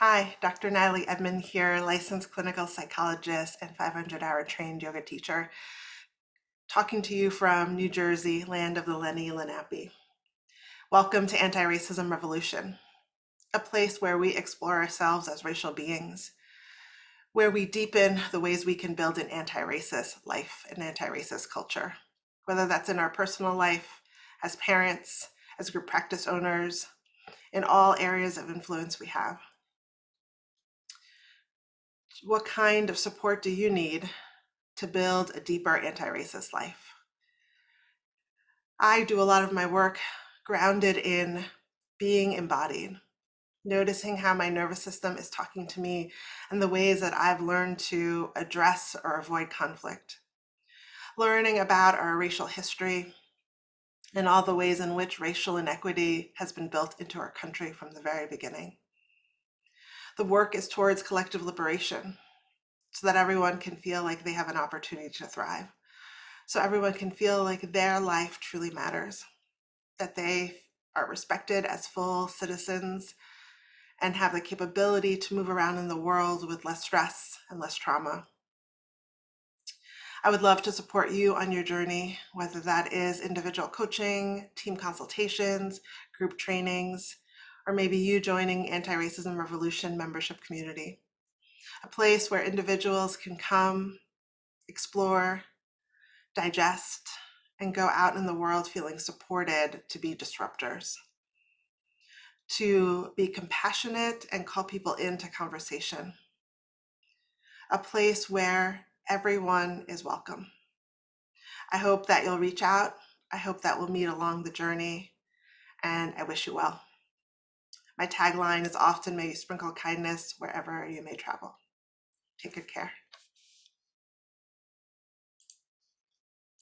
Hi, Dr. Nathalie Edmond here, licensed clinical psychologist and 500 hour trained yoga teacher, talking to you from New Jersey, land of the Lenni Lenape. Welcome to Anti Racism Revolution, a place where we explore ourselves as racial beings, where we deepen the ways we can build an anti racist life, an anti racist culture, whether that's in our personal life, as parents, as group practice owners, in all areas of influence we have. What kind of support do you need to build a deeper anti racist life? I do a lot of my work grounded in being embodied, noticing how my nervous system is talking to me and the ways that I've learned to address or avoid conflict, learning about our racial history and all the ways in which racial inequity has been built into our country from the very beginning. The work is towards collective liberation so that everyone can feel like they have an opportunity to thrive. So everyone can feel like their life truly matters, that they are respected as full citizens and have the capability to move around in the world with less stress and less trauma. I would love to support you on your journey, whether that is individual coaching, team consultations, group trainings, or maybe you joining Anti-Racism Revolution membership community, a place where individuals can come, explore, digest, and go out in the world feeling supported to be disruptors, to be compassionate and call people into conversation, a place where everyone is welcome. I hope that you'll reach out. I hope that we'll meet along the journey, and I wish you well. My tagline is often may you sprinkle kindness wherever you may travel. Take good care.